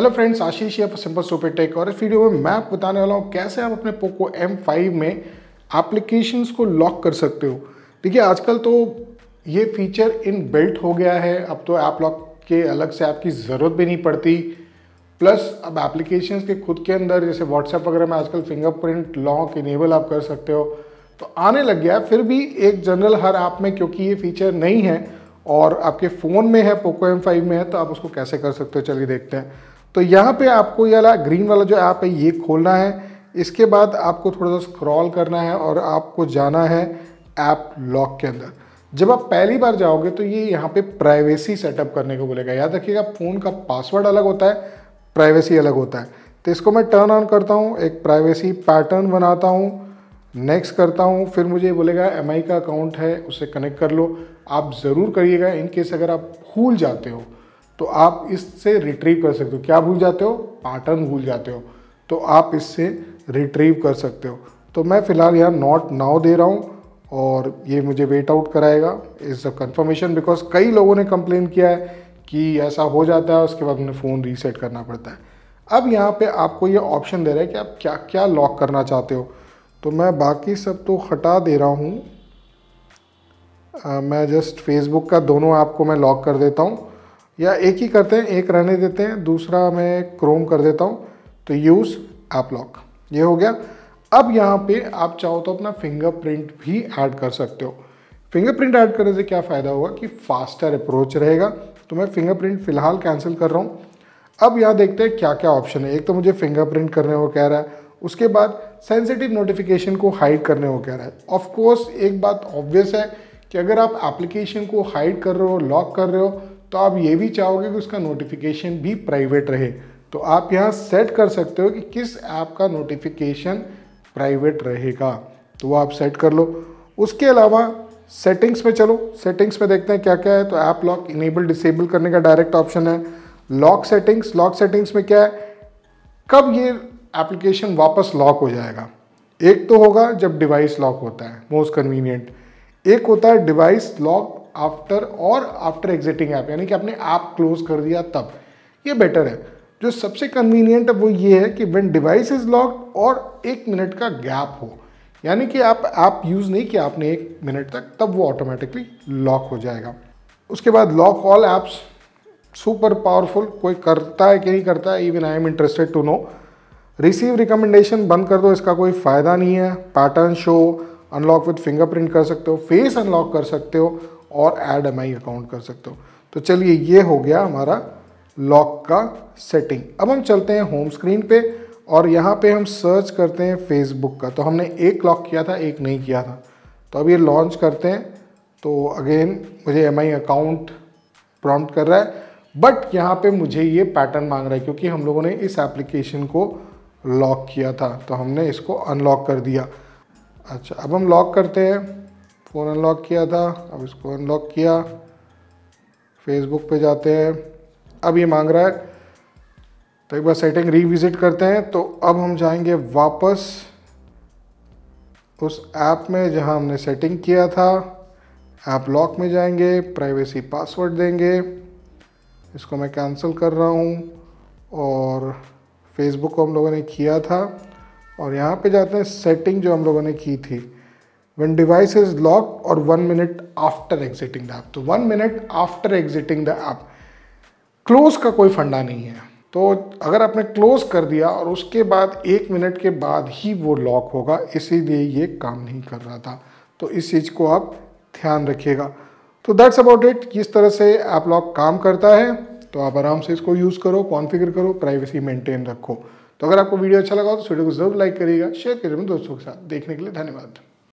Hello friends आशीष ये simple super take और इस वीडियो में मैं आपको बताने वाला हूँ कैसे आप अपने पोको M5 में एप्लीकेशंस को लॉक कर सकते हो। देखिए, आजकल तो ये फीचर इन बिल्ट हो गया है। अब तो ऐप लॉक के अलग से ऐप की ज़रूरत भी नहीं पड़ती। प्लस अब एप्लीकेशंस के खुद के अंदर, जैसे व्हाट्सएप वगैरह में आजकल फिंगरप्रिंट लॉक इनेबल आप कर सकते हो। तो आने लग गया फिर भी एक जनरल हर ऐप में, क्योंकि ये फीचर नहीं है और आपके फ़ोन में है पोको एम में है तो आप उसको कैसे कर सकते हो? चलिए देखते हैं। तो यहाँ पे आपको ये वाला ग्रीन वाला जो ऐप है, ये खोलना है। इसके बाद आपको थोड़ा सा स्क्रॉल करना है और आपको जाना है ऐप लॉक के अंदर। जब आप पहली बार जाओगे तो ये यहाँ पे प्राइवेसी सेटअप करने को बोलेगा। याद रखिएगा फ़ोन का पासवर्ड अलग होता है प्राइवेसी अलग होता है। तो इसको मैं टर्न ऑन करता हूँ, एक प्राइवेसी पैटर्न बनाता हूँ नेक्स्ट करता हूँ, फिर मुझे बोलेगा एमआई का अकाउंट है, उसे कनेक्ट कर लो। आप ज़रूर करिएगा इन केस अगर आप भूल जाते हो। तो आप इससे रिट्रीव कर सकते हो। क्या भूल जाते हो? पैटर्न भूल जाते हो। तो आप इससे रिट्रीव कर सकते हो। तो मैं फ़िलहाल यहाँ नॉट नाउ दे रहा हूँ और ये मुझे वेट आउट कराएगा। इज़ अ कन्फर्मेशन बिकॉज़ कई लोगों ने कंप्लेन किया है कि ऐसा हो जाता है, उसके बाद उन्हें फ़ोन रीसेट करना पड़ता है। अब यहाँ पे आपको ये ऑप्शन दे रहा है कि आप क्या क्या लॉक करना चाहते हो। तो मैं बाकी सब तो हटा दे रहा हूँ। मैं जस्ट फेसबुक का दोनों ऐप को मैं लॉक कर देता हूँ। या एक ही करते हैं, एक रहने देते हैं, दूसरा मैं क्रोम कर देता हूँ तो यूज़ ऐप लॉक ये हो गया। अब यहाँ पे आप चाहो तो अपना फिंगरप्रिंट भी ऐड कर सकते हो। फिंगरप्रिंट ऐड करने से क्या फ़ायदा होगा कि फास्टर अप्रोच रहेगा। तो मैं फिंगरप्रिंट फ़िलहाल कैंसिल कर रहा हूँ। अब यहाँ देखते हैं क्या क्या ऑप्शन है। एक तो मुझे फिंगरप्रिंट करने को कह रहा है। उसके बाद सेंसिटिव नोटिफिकेशन को हाइड करने को कह रहा है। ऑफ़ कोर्स एक बात ऑब्वियस है कि अगर आप एप्लीकेशन को हाइड कर रहे हो लॉक कर रहे हो तो आप ये भी चाहोगे कि उसका नोटिफिकेशन भी प्राइवेट रहे। तो आप यहाँ सेट कर सकते हो कि किस ऐप का नोटिफिकेशन प्राइवेट रहेगा। तो वो आप सेट कर लो। उसके अलावा सेटिंग्स में चलो। सेटिंग्स में देखते हैं क्या क्या है। तो ऐप लॉक इनेबल डिसेबल करने का डायरेक्ट ऑप्शन है। लॉक सेटिंग्स लॉक सेटिंग्स में क्या है? कब ये एप्लीकेशन वापस लॉक हो जाएगा? एक तो होगा जब डिवाइस लॉक होता है। मोस्ट कन्वीनियंट एक होता है डिवाइस लॉक आफ्टर और आफ्टर एग्जिटिंग ऐप यानी कि आपने ऐप क्लोज कर दिया तब। ये बेटर है। जो सबसे कन्वीनियंट है वो ये है कि व्हेन डिवाइस इज़ लॉक और एक मिनट का गैप हो, यानी कि आप ऐप यूज़ नहीं किया आपने एक मिनट तक, तब वो ऑटोमेटिकली लॉक हो जाएगा। उसके बाद lock all apps super powerful कोई करता है कि नहीं करता है even I am interested to know receive recommendation बंद कर दो, इसका कोई फ़ायदा नहीं है। Pattern show unlock with fingerprint कर सकते हो फेस अनलॉक कर सकते हो। और ऐड एम अकाउंट कर सकते हो। तो चलिए, ये हो गया हमारा लॉक का सेटिंग अब हम चलते हैं होम स्क्रीन पे और यहाँ पे हम सर्च करते हैं फेसबुक का। तो हमने एक लॉक किया था, एक नहीं किया था। तो अब ये लॉन्च करते हैं। तो अगेन मुझे एमआई अकाउंट प्रॉम्प्ट कर रहा है। बट यहाँ पे मुझे ये पैटर्न मांग रहा है क्योंकि हम लोगों ने इस एप्लीकेशन को लॉक किया था। तो हमने इसको अनलॉक कर दिया। अच्छा अब हम लॉक करते हैं। फ़ोन अनलॉक किया था, अब इसको अनलॉक किया। फेसबुक पे जाते हैं। अब ये मांग रहा है तो एक बार सेटिंग रीविज़िट करते हैं। तो अब हम जाएँगे वापस उस ऐप में जहाँ हमने सेटिंग किया था। ऐप लॉक में जाएँगे प्राइवेसी पासवर्ड देंगे। इसको मैं कैंसिल कर रहा हूँ, और फेसबुक को हम लोगों ने किया था। और यहाँ पे जाते हैं सेटिंग जो हम लोगों ने की थी। When device is locked और one minute after exiting the app. तो one minute after exiting the app close का कोई फंडा नहीं है। तो अगर आपने क्लोज कर दिया और उसके बाद एक मिनट के बाद ही वो लॉक होगा, इसीलिए ये काम नहीं कर रहा था। तो इस चीज़ को आप ध्यान रखिएगा। तो दैट्स अबाउट इट किस तरह से ऐप लॉक काम करता है तो आप आराम से इसको यूज़ करो कॉन्फ़िगर करो प्राइवेसी मेंटेन रखो। तो अगर आपको वीडियो अच्छा लगा तो वीडियो को ज़रूर लाइक करिएगा शेयर करिएगा दोस्तों के साथ। देखने के लिए धन्यवाद।